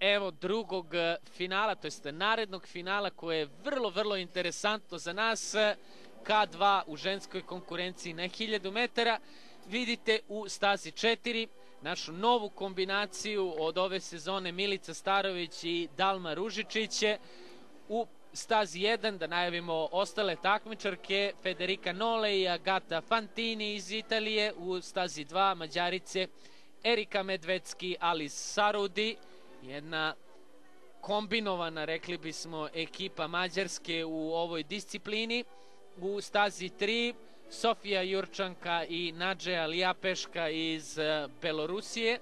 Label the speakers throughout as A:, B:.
A: evo drugog e, finala, to jest narednog finala koje je vrlo, vrlo interesantno za nas. K2 u ženskoj konkurenciji na 1000 metara. Vidite u stazi 4 našu novu kombinaciju od ove sezone Milica Starović i Dalma Ružičić. U stazi 1 da najavimo ostale takmičarke Federica Nole i Agata Fantini iz Italije. U stazi 2 Mađarice Erika Medvedski, Alice Sarudi. Jedna kombinovana, rekli bismo, ekipa Mađarske u ovoj disciplini. U stazi 3 Sofija Jurčanka i Nadžeja Lijapeška iz e, Belorusije.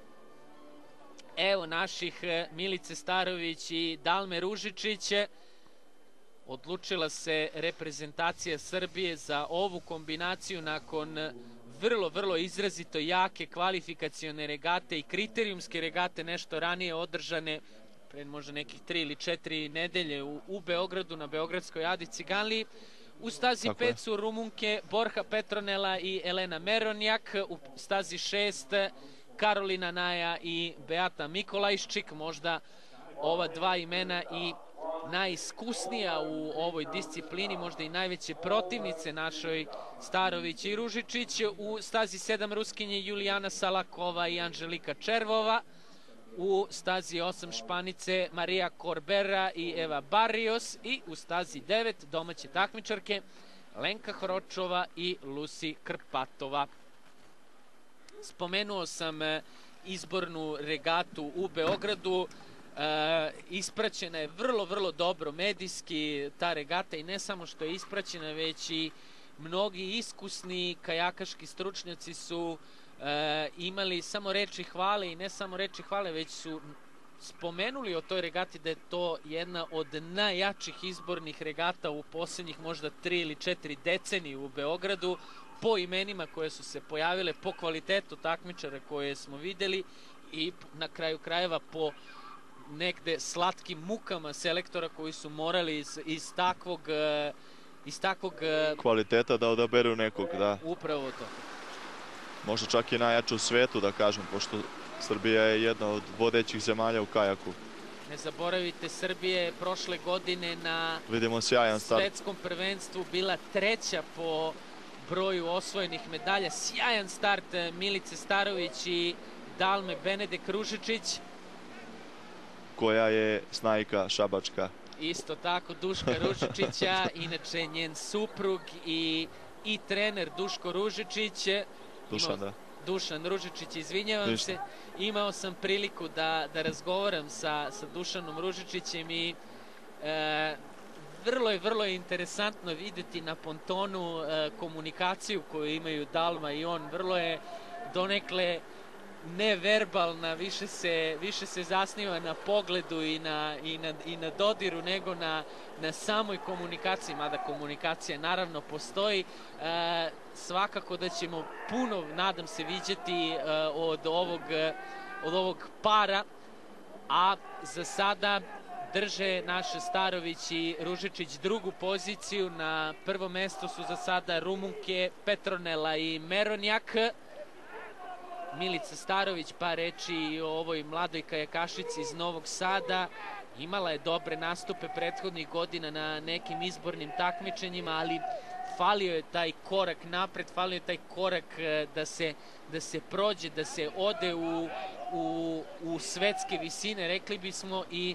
A: Evo naših e, Milice Starović i Dalme Ružičić. Odlučila se reprezentacija Srbije za ovu kombinaciju nakon vrlo, vrlo izrazito jake kvalifikacione regate i kriterijumske regate nešto ranije održane pre možda nekih tri ili četiri nedelje u, u Beogradu na Beogradskoj Adi Ciganliji. U stazi 5 su Rumunke Borha Petronela i Elena Meronjak. U stazi 6 Karolina Naja i Beata Mikolajščik. Možda ova dva imena i najiskusnija u ovoj disciplini, možda i najveće protivnice našoj Starović i Ružičić. U stazi 7 Ruskinje Julijana Salakova i Anželika Červova. U stazi 8 Španice Marija Corbera i Eva Barrios. I u stazi 9 domaće takmičarke Lenka Hročova i Lusi Krpatova. Spomenuo sam e, izbornu regatu u Beogradu. E, ispraćena je vrlo, vrlo dobro medijski ta regata i ne samo što je ispraćena, već i mnogi iskusni kajakaški stručnjaci su e, imali samo reči hvale i ne samo reči hvale, već su spomenuli o toj regati da je to jedna od najjačih izbornih regata u poslednjih možda tri ili četiri decenije u Beogradu po imenima koje su se pojavile, po kvalitetu takmičara koje smo videli i na kraju krajeva po negde slatkim mukama selektora koji su morali iz, iz takvog e, iz takvog e,
B: kvaliteta da odaberu nekog, da.
A: Upravo to.
B: Možda čak i najjače u svetu, da kažem, pošto Srbija je jedna od vodećih zemalja u kajaku.
A: Ne zaboravite, Srbije je prošle godine na
B: Vidimo sjajan start.
A: svetskom prvenstvu bila treća po broju osvojenih medalja. Sjajan start e, Milice Starović i Dalme Benedek Ružičić
B: koja je snajka Šabačka.
A: Isto tako Duška Ružičića, inače njen suprug i, i trener Duško Ružičić.
B: Dušan, da.
A: Dušan Ružičić, izvinjavam Ništa. se. Imao sam priliku da, da razgovaram sa, sa Dušanom Ružičićem i e, vrlo je, vrlo je interesantno videti na pontonu e, komunikaciju koju imaju Dalma i on. Vrlo je donekle neverbalna, više se, više se zasniva na pogledu i na, i na, i na dodiru nego na, na samoj komunikaciji, mada komunikacija naravno postoji. E, svakako da ćemo puno, nadam se, viđati e, od, ovog, od ovog para, a za sada drže naše Starović i Ružičić drugu poziciju. Na prvo mesto su za sada Rumunke, Petronela i Meronjak. Milica Starović, pa reči i o ovoj mladoj kajakašici iz Novog Sada. Imala je dobre nastupe prethodnih godina na nekim izbornim takmičenjima, ali falio je taj korak napred, falio je taj korak e, da se, da se prođe, da se ode u, u, u svetske visine, rekli bismo, i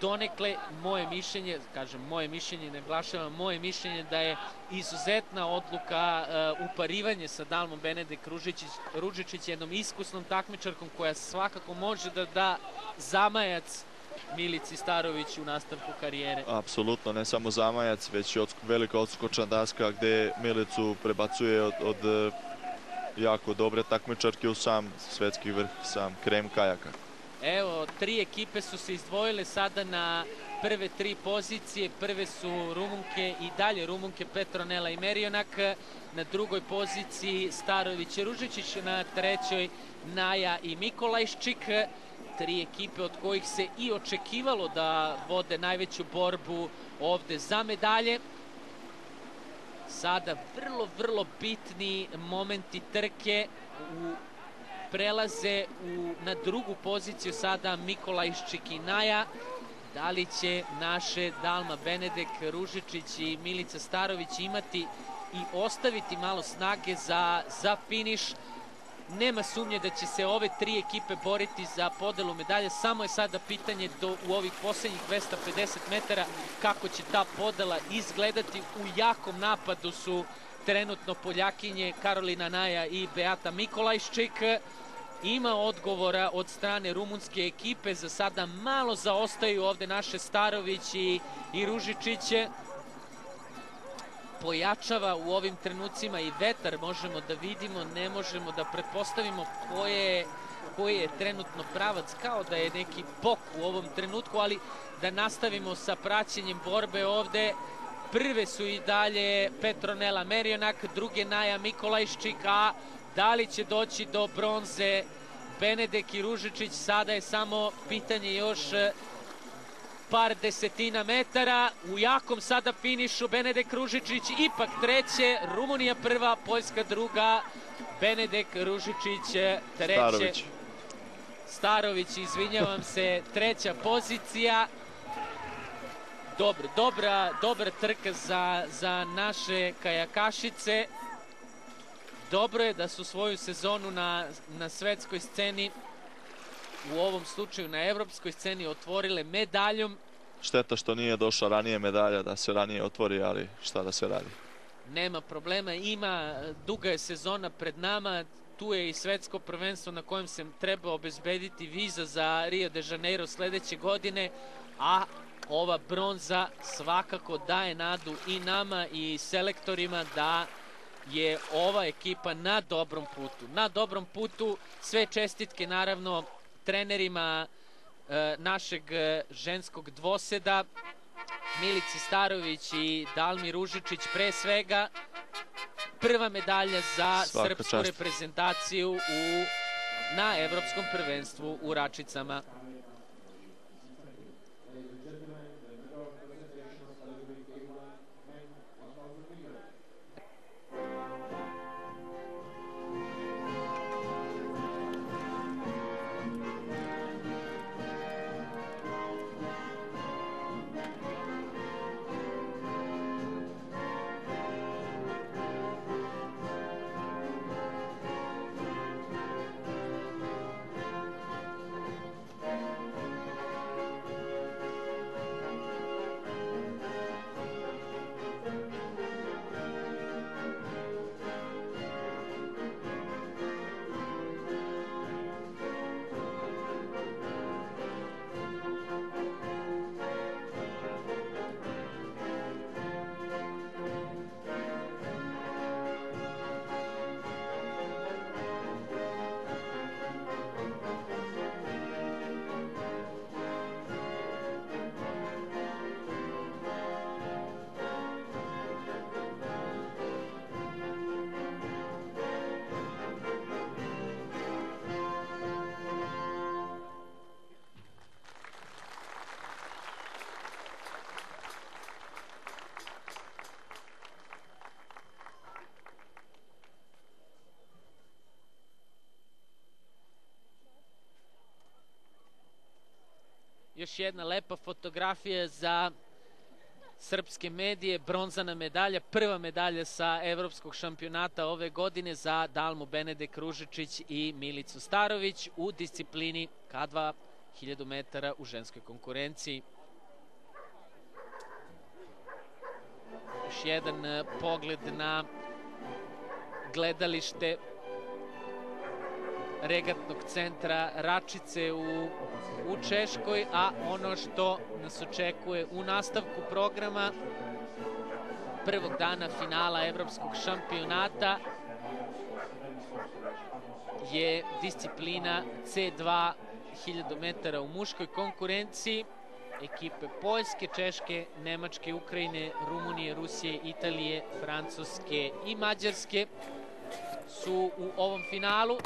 A: donekle moje mišljenje, kažem moje mišljenje, naglašavam moje mišljenje da je izuzetna odluka uh, uparivanje sa Dalmom Benedek Ružičić, Ružičić jednom iskusnom takmičarkom koja svakako može da da zamajac Milici Starović u nastavku karijere.
B: Apsolutno, ne samo zamajac, već i od, velika odskočna daska gde Milicu prebacuje od, od e, jako dobre takmičarke u sam svetski vrh, sam krem kajaka.
A: Evo, tri ekipe su se izdvojile sada na prve tri pozicije. Prve su Rumunke i dalje Rumunke Petronela i Merionak. Na drugoj poziciji Starović i Ružičić, na trećoj Naja i Mikolajščik. Tri ekipe od kojih se i očekivalo da vode najveću borbu ovde za medalje. Sada vrlo, vrlo bitni momenti trke u prelaze u, na drugu poziciju sada Mikolaj Ščikinaja. Da li će naše Dalma Benedek, Ružičić i Milica Starović imati i ostaviti malo snage za, za finiš? Nema sumnje da će se ove tri ekipe boriti za podelu medalje. Samo je sada pitanje do, u ovih poslednjih 250 metara kako će ta podela izgledati. U jakom napadu su trenutno Poljakinje Karolina Naja i Beata Mikolajščik. Ima odgovora od strane rumunske ekipe. Za sada malo zaostaju ovde naše Starović i, i Ružičiće pojačava u ovim trenucima i vetar možemo da vidimo, ne možemo da pretpostavimo koje koji je trenutno pravac, kao da je neki bok u ovom trenutku, ali da nastavimo sa praćenjem borbe ovde. Prve su i dalje Petronela Merionak, druge Naja Mikolajščik, a da li će doći do bronze Benedek i Ružičić, sada je samo pitanje još par desetina metara. U jakom sada finišu Benedek Ružičić, ipak treće, Rumunija prva, Poljska druga, Benedek Ružičić treće.
B: Starović.
A: Starović, izvinjavam se, treća pozicija. Dobro, dobra, dobra trka za, za naše kajakašice. Dobro je da su svoju sezonu na, na svetskoj sceni u ovom slučaju na evropskoj sceni otvorile medaljom.
B: Šteta što nije došla ranije medalja da se ranije otvori, ali šta da se radi.
A: Nema problema, ima, duga je sezona pred nama, tu je i svetsko prvenstvo na kojem se treba obezbediti viza za Rio de Janeiro sledeće godine, a ova bronza svakako daje nadu i nama i selektorima da je ova ekipa na dobrom putu. Na dobrom putu, sve čestitke naravno trenerima e, našeg e, ženskog dvoseda, Milici Starović i Dalmi Ružičić pre svega. Prva medalja za
B: Svaka
A: srpsku
B: čast.
A: reprezentaciju u, na evropskom prvenstvu u Račicama. Još jedna lepa fotografija za srpske medije, bronzana medalja, prva medalja sa evropskog šampionata ove godine za Dalmu Benedek Ružičić i Milicu Starović u disciplini K2 1000 metara u ženskoj konkurenciji. Još jedan eh, pogled na gledalište regatnog centra Račice u, u Češkoj, a ono što nas očekuje u nastavku programa prvog dana finala evropskog šampionata je disciplina C2 1000 metara u muškoj konkurenciji ekipe Poljske, Češke, Nemačke, Ukrajine, Rumunije, Rusije, Italije, Francuske i Mađarske su u ovom finalu.